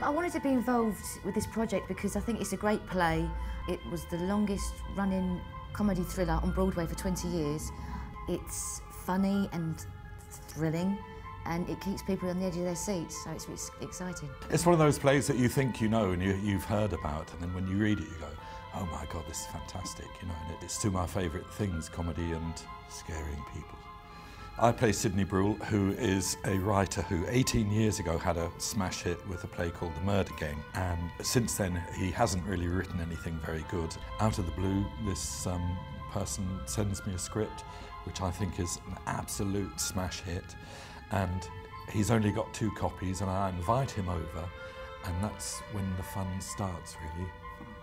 I wanted to be involved with this project because I think it's a great play. It was the longest running comedy thriller on Broadway for 20 years. It's funny and thrilling and it keeps people on the edge of their seats, so it's, it's exciting. It's one of those plays that you think you know and you, you've heard about, and then when you read it, you go, oh my God, this is fantastic, you know, and it's two of my favourite things, comedy and scaring people. I play Sidney Bruhl, who is a writer who 18 years ago had a smash hit with a play called The Murder Game, and since then he hasn't really written anything very good. Out of the blue, this um, person sends me a script, which I think is an absolute smash hit, and he's only got two copies, and I invite him over, and that's when the fun starts, really.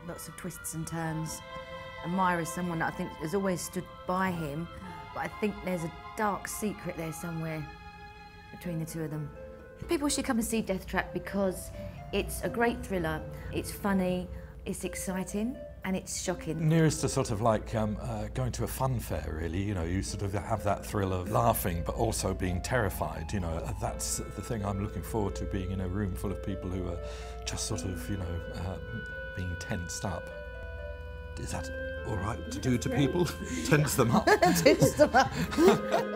Lots of twists and turns. And Myra's someone that I think has always stood by him, but I think there's a dark secret there somewhere between the two of them. People should come and see Death Trap because it's a great thriller, it's funny, it's exciting, and it's shocking. Nearest to sort of like um, uh, going to a fun fair, really. You know, you sort of have that thrill of laughing, but also being terrified. You know, that's the thing I'm looking forward to, being in a room full of people who are just sort of, you know, uh, being tensed up. Is that all right to do to people? Tense them up. Tense them up.